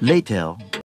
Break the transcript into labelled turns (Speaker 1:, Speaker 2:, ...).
Speaker 1: Later.